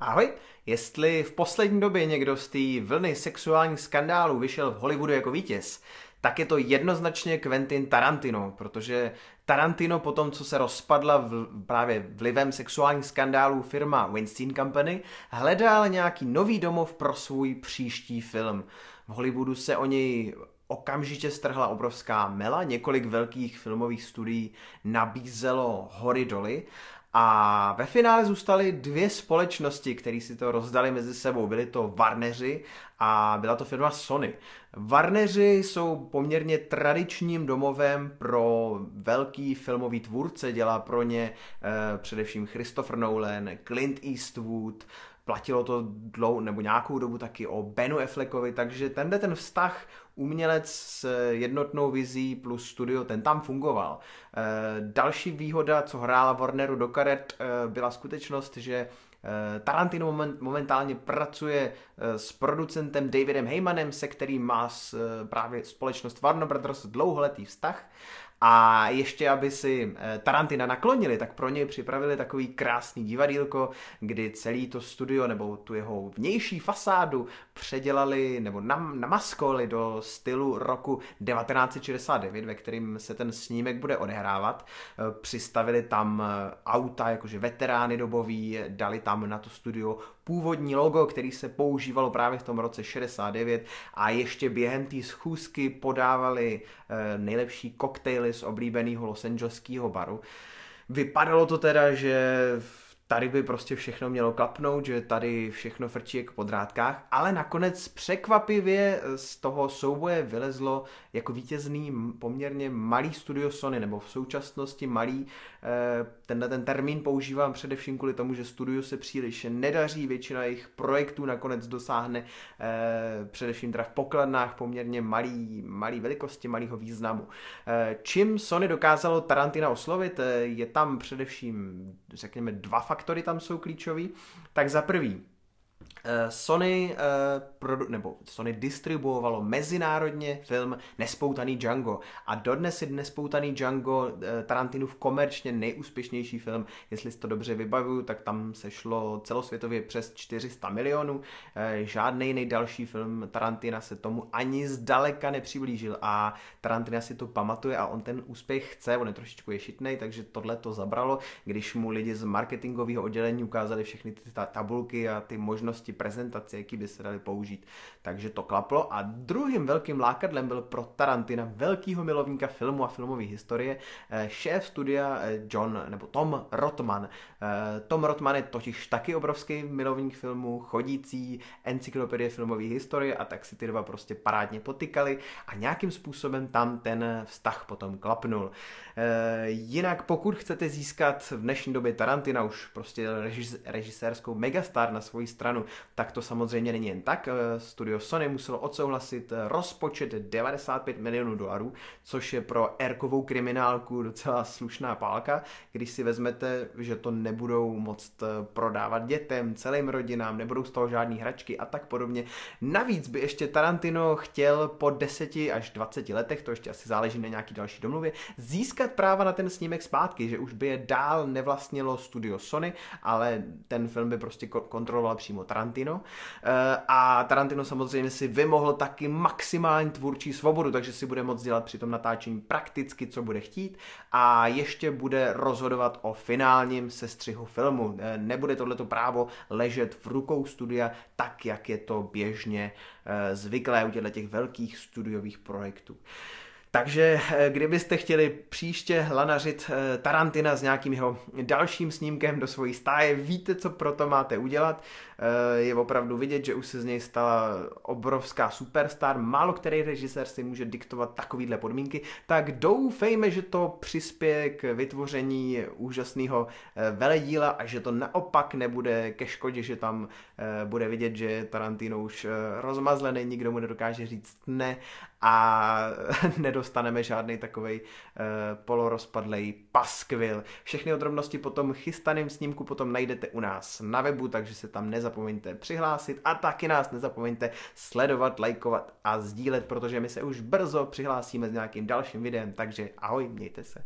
Ahoj, jestli v poslední době někdo z té vlny sexuálních skandálů vyšel v Hollywoodu jako vítěz, tak je to jednoznačně Quentin Tarantino, protože Tarantino po tom, co se rozpadla v, právě vlivem sexuálních skandálů firma Weinstein Company, hledal nějaký nový domov pro svůj příští film. V Hollywoodu se o něj okamžitě strhla obrovská mela, několik velkých filmových studií nabízelo hory doly a ve finále zůstaly dvě společnosti, které si to rozdali mezi sebou. Byly to Warneri a byla to firma Sony. Warneri jsou poměrně tradičním domovem pro velký filmový tvůrce, dělá pro ně eh, především Christopher Nolan, Clint Eastwood, platilo to dlou, nebo nějakou dobu taky o Benu Affleckovi, takže tenhle ten vztah umělec s jednotnou vizí plus studio, ten tam fungoval. Eh, další výhoda, co hrála Warneru do karet, eh, byla skutečnost, že eh, Tarantino momentálně pracuje s producentem Davidem Heymanem, se kterým má právě společnost Warner Brothers dlouholetý vztah a ještě, aby si eh, Tarantina naklonili, tak pro něj připravili takový krásný divadílko, kdy celý to studio nebo tu jeho vnější fasádu předělali nebo namaskoli do stylu roku 1969, ve kterým se ten snímek bude odehrávat. Eh, přistavili tam eh, auta, jakože veterány dobový, dali tam na to studio původní logo, který se používalo právě v tom roce 69 a ještě během té schůzky podávali nejlepší koktejly z oblíbeného Los Angeleského baru. Vypadalo to teda, že tady by prostě všechno mělo klapnout, že tady všechno frčí jako po drátkách, ale nakonec překvapivě z toho souboje vylezlo jako vítězný poměrně malý studio Sony, nebo v současnosti malý. Eh, tenhle ten termín používám především kvůli tomu, že studio se příliš nedaří, většina jejich projektů nakonec dosáhne eh, především teda v pokladnách poměrně malý, malý velikosti, malého významu. Eh, čím Sony dokázalo Tarantina oslovit, je tam především, řekněme, dva faktory tam jsou klíčový. Tak za prvý, Sony, uh, produ- nebo Sony distribuovalo mezinárodně film Nespoutaný Django a dodnes je Nespoutaný Django uh, Tarantinův komerčně nejúspěšnější film. Jestli si to dobře vybavuju, tak tam se šlo celosvětově přes 400 milionů. Žádný nejdalší film Tarantina se tomu ani zdaleka nepřiblížil a Tarantina si to pamatuje a on ten úspěch chce, on je trošičku ješitnej, takže tohle to zabralo, když mu lidi z marketingového oddělení ukázali všechny ty tabulky a ty možnosti prezentaci, jaký by se dali použít. Takže to klaplo a druhým velkým lákadlem byl pro Tarantina, velkýho milovníka filmu a filmové historie, eh, šéf studia eh, John nebo Tom Rotman. Eh, Tom Rotman je totiž taky obrovský milovník filmu, chodící encyklopedie filmové historie a tak si ty dva prostě parádně potykali a nějakým způsobem tam ten vztah potom klapnul. Jinak pokud chcete získat v dnešní době Tarantina už prostě režisérskou megastar na svoji stranu, tak to samozřejmě není jen tak. Eh, studio Sony muselo odsouhlasit eh, rozpočet 95 milionů dolarů, což je pro erkovou kriminálku docela slušná pálka, když si vezmete, že to nebudou moct eh, prodávat dětem, celým rodinám, nebudou z toho žádný hračky a tak podobně. Navíc by ještě Tarantino chtěl po 10 až 20 letech, to ještě asi záleží na nějaký další domluvě, získat práva na ten snímek zpátky, že už by je dál nevlastnilo studio Sony, ale ten film by prostě kontroloval přímo Tarantino Tarantino. Eh, a Tarantino samozřejmě si vymohl taky maximální tvůrčí svobodu, takže si bude moct dělat při tom natáčení prakticky, co bude chtít a ještě bude rozhodovat o finálním sestřihu filmu. Eh, nebude tohleto právo ležet v rukou studia tak, jak je to běžně eh, zvyklé u těchto těch velkých studiových projektů. Takže eh, kdybyste chtěli příště lanařit eh, Tarantina s nějakým jeho dalším snímkem do svojí stáje, víte, co pro to máte udělat. Eh, je opravdu vidět, že už se z něj stala obrovská superstar. Málo který režisér si může diktovat takovýhle podmínky, tak doufejme, že to přispěje k vytvoření úžasného veledíla a že to naopak nebude ke škodě, že tam bude vidět, že Tarantino už rozmazlený, nikdo mu nedokáže říct ne a nedostaneme žádný takový uh, polorozpadlej paskvil. Všechny odrobnosti po tom chystaném snímku potom najdete u nás na webu, takže se tam nezapomeňte přihlásit a taky nás nezapomeňte sledovat, lajkovat a sdílet, protože my se už brzo přihlásíme s nějakým dalším videem, takže ahoj, mějte se.